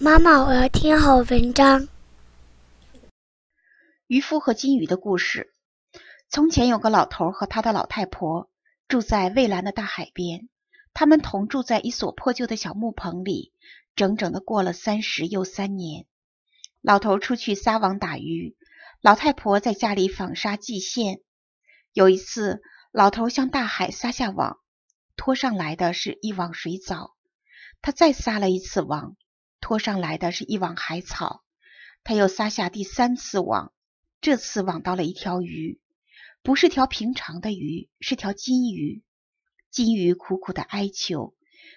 妈妈，我要听好文章。渔夫和金鱼的故事。从前有个老头和他的老太婆住在蔚蓝的大海边，他们同住在一所破旧的小木棚里，整整的过了三十又三年。老头出去撒网打鱼，老太婆在家里纺纱系线。有一次，老头向大海撒下网，拖上来的是一网水藻。他再撒了一次网。拖上来的是一网海草，他又撒下第三次网，这次网到了一条鱼，不是条平常的鱼，是条金鱼。金鱼苦苦的哀求，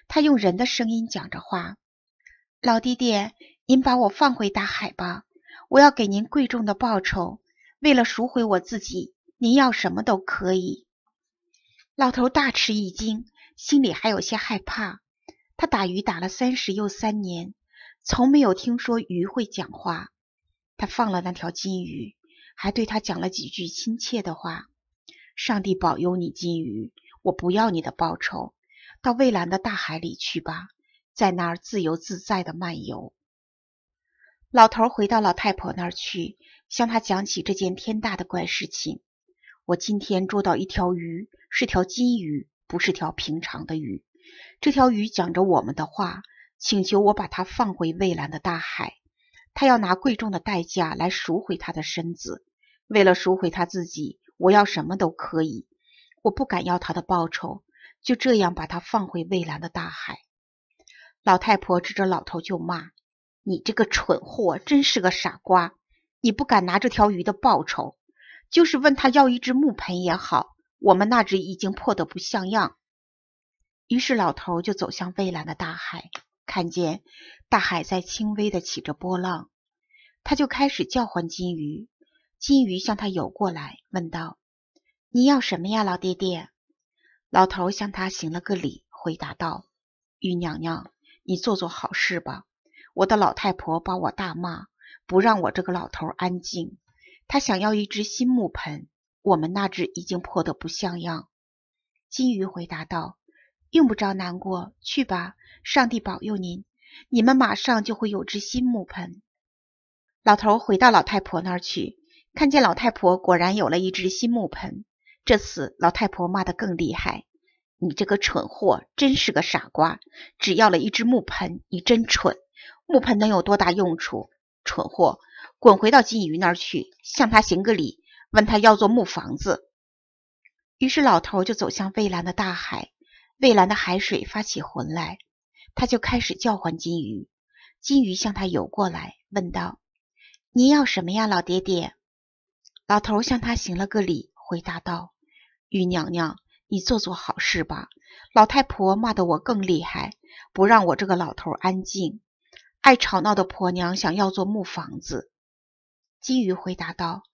他用人的声音讲着话：“老弟弟，您把我放回大海吧，我要给您贵重的报酬。为了赎回我自己，您要什么都可以。”老头大吃一惊，心里还有些害怕。他打鱼打了三十又三年。从没有听说鱼会讲话，他放了那条金鱼，还对他讲了几句亲切的话。上帝保佑你，金鱼，我不要你的报酬，到蔚蓝的大海里去吧，在那儿自由自在的漫游。老头回到老太婆那儿去，向她讲起这件天大的怪事情。我今天捉到一条鱼，是条金鱼，不是条平常的鱼。这条鱼讲着我们的话。请求我把他放回蔚蓝的大海，他要拿贵重的代价来赎回他的身子。为了赎回他自己，我要什么都可以。我不敢要他的报酬，就这样把他放回蔚蓝的大海。老太婆指着老头就骂：“你这个蠢货，真是个傻瓜！你不敢拿这条鱼的报酬，就是问他要一只木盆也好，我们那只已经破得不像样。”于是老头就走向蔚蓝的大海。看见大海在轻微的起着波浪，他就开始叫唤金鱼。金鱼向他游过来，问道：“你要什么呀，老爹爹？”老头向他行了个礼，回答道：“鱼娘娘，你做做好事吧。我的老太婆把我大骂，不让我这个老头安静。她想要一只新木盆，我们那只已经破得不像样。”金鱼回答道。用不着难过，去吧，上帝保佑您，你们马上就会有只新木盆。老头回到老太婆那儿去，看见老太婆果然有了一只新木盆。这次老太婆骂得更厉害：“你这个蠢货，真是个傻瓜！只要了一只木盆，你真蠢！木盆能有多大用处？蠢货，滚回到金鱼那儿去，向他行个礼，问他要做木房子。”于是老头就走向蔚蓝的大海。蔚蓝的海水发起浑来，他就开始叫唤金鱼。金鱼向他游过来，问道：“你要什么呀，老爹爹？”老头向他行了个礼，回答道：“鱼娘娘，你做做好事吧。老太婆骂得我更厉害，不让我这个老头安静。爱吵闹的婆娘想要做木房子。”金鱼回答道：“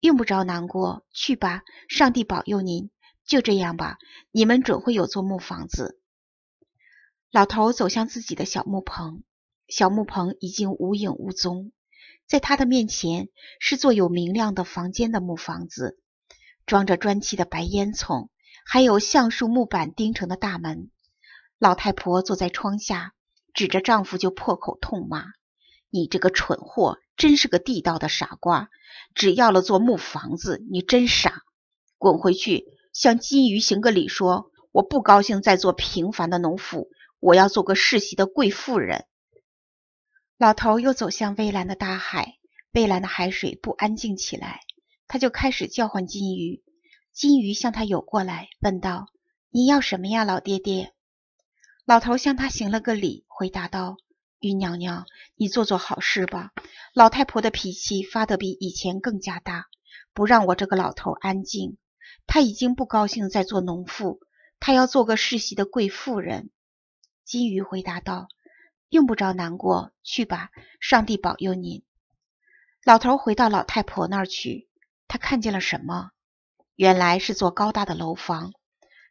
用不着难过，去吧，上帝保佑您。”就这样吧，你们准会有座木房子。老头走向自己的小木棚，小木棚已经无影无踪，在他的面前是座有明亮的房间的木房子，装着砖砌的白烟囱，还有橡树木板钉成的大门。老太婆坐在窗下，指着丈夫就破口痛骂：“你这个蠢货，真是个地道的傻瓜！只要了座木房子，你真傻！滚回去！”向金鱼行个礼，说：“我不高兴再做平凡的农妇，我要做个世袭的贵妇人。”老头又走向蔚蓝的大海，蔚蓝的海水不安静起来，他就开始叫唤金鱼。金鱼向他游过来，问道：“你要什么呀，老爹爹？”老头向他行了个礼，回答道：“鱼娘娘，你做做好事吧。老太婆的脾气发得比以前更加大，不让我这个老头安静。”他已经不高兴再做农妇，他要做个世袭的贵妇人。金鱼回答道：“用不着难过，去吧，上帝保佑您。”老头回到老太婆那儿去，他看见了什么？原来是座高大的楼房。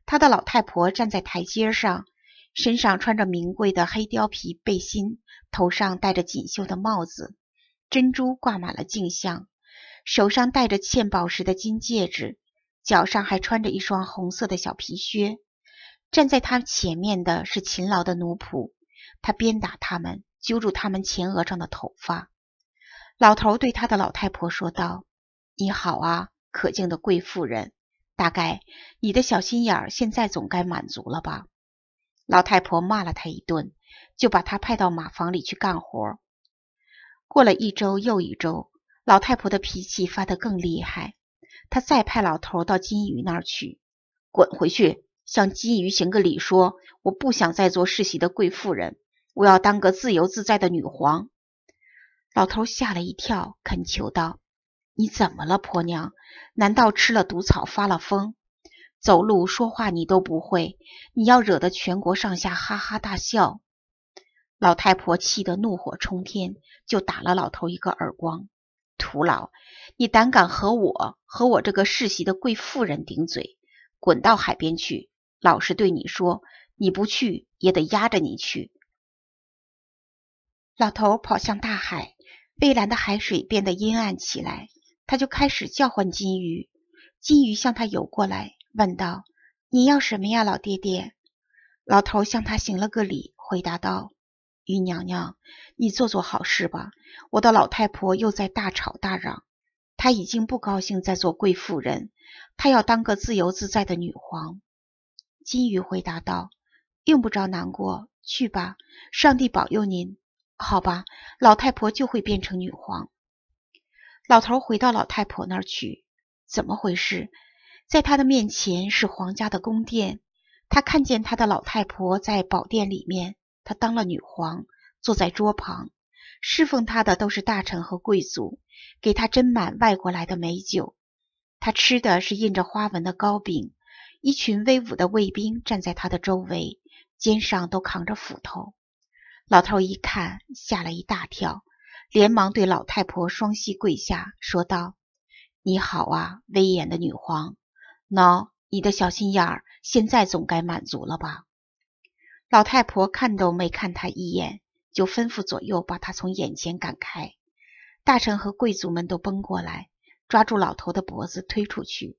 他的老太婆站在台阶上，身上穿着名贵的黑貂皮背心，头上戴着锦绣的帽子，珍珠挂满了镜像，手上戴着嵌宝石的金戒指。脚上还穿着一双红色的小皮靴，站在他前面的是勤劳的奴仆，他鞭打他们，揪住他们前额上的头发。老头对他的老太婆说道：“你好啊，可敬的贵妇人，大概你的小心眼儿现在总该满足了吧？”老太婆骂了他一顿，就把他派到马房里去干活。过了一周又一周，老太婆的脾气发得更厉害。他再派老头到金鱼那儿去，滚回去，向金鱼行个礼，说：“我不想再做世袭的贵妇人，我要当个自由自在的女皇。”老头吓了一跳，恳求道：“你怎么了，婆娘？难道吃了毒草发了疯？走路说话你都不会，你要惹得全国上下哈哈大笑。”老太婆气得怒火冲天，就打了老头一个耳光：“徒劳！你胆敢和我和我这个世袭的贵妇人顶嘴，滚到海边去！老实对你说，你不去也得压着你去。”老头跑向大海。蔚蓝的海水变得阴暗起来，他就开始叫唤金鱼。金鱼向他游过来，问道：“你要什么呀，老爹爹？”老头向他行了个礼，回答道：“于娘娘，你做做好事吧。我的老太婆又在大吵大嚷，她已经不高兴再做贵妇人，她要当个自由自在的女皇。”金鱼回答道：“用不着难过，去吧，上帝保佑您。”好吧，老太婆就会变成女皇。老头回到老太婆那儿去，怎么回事？在他的面前是皇家的宫殿，他看见他的老太婆在宝殿里面，她当了女皇，坐在桌旁，侍奉她的都是大臣和贵族，给她斟满外国来的美酒。他吃的是印着花纹的糕饼，一群威武的卫兵站在他的周围，肩上都扛着斧头。老头一看，吓了一大跳，连忙对老太婆双膝跪下，说道：“你好啊，威严的女皇！喏，你的小心眼儿现在总该满足了吧？”老太婆看都没看他一眼，就吩咐左右把他从眼前赶开。大臣和贵族们都奔过来，抓住老头的脖子推出去。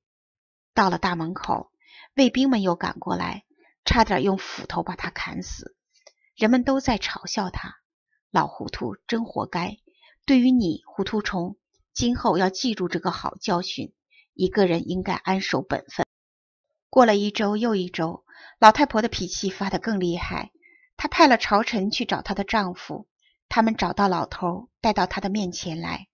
到了大门口，卫兵们又赶过来，差点用斧头把他砍死。人们都在嘲笑他，老糊涂真活该。对于你，糊涂虫，今后要记住这个好教训。一个人应该安守本分。过了一周又一周，老太婆的脾气发得更厉害。她派了朝臣去找她的丈夫，他们找到老头，带到他的面前来。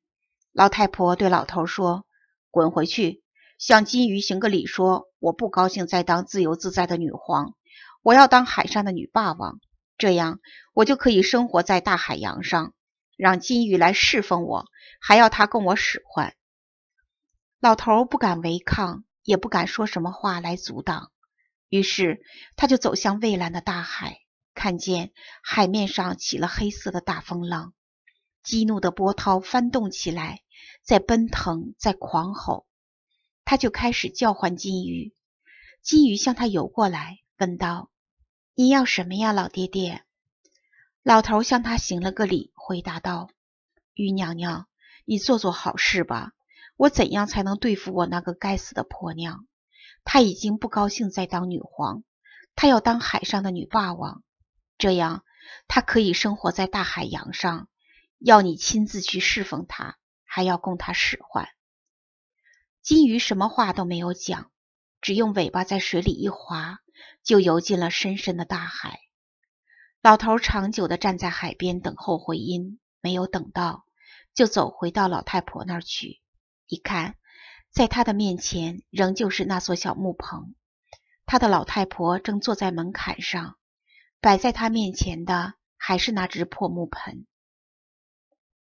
老太婆对老头说：“滚回去，向金鱼行个礼，说我不高兴再当自由自在的女皇，我要当海上的女霸王。”这样，我就可以生活在大海洋上，让金鱼来侍奉我，还要它供我使唤。老头不敢违抗，也不敢说什么话来阻挡，于是他就走向蔚蓝的大海，看见海面上起了黑色的大风浪，激怒的波涛翻动起来，在奔腾，在狂吼。他就开始叫唤金鱼，金鱼向他游过来，问道。你要什么呀，老爹爹？老头向他行了个礼，回答道：“鱼娘娘，你做做好事吧。我怎样才能对付我那个该死的婆娘？她已经不高兴再当女皇，她要当海上的女霸王。这样，她可以生活在大海洋上，要你亲自去侍奉她，还要供她使唤。”金鱼什么话都没有讲，只用尾巴在水里一划。就游进了深深的大海。老头长久地站在海边等候回音，没有等到，就走回到老太婆那儿去。一看，在他的面前仍旧是那座小木棚，他的老太婆正坐在门槛上，摆在他面前的还是那只破木盆。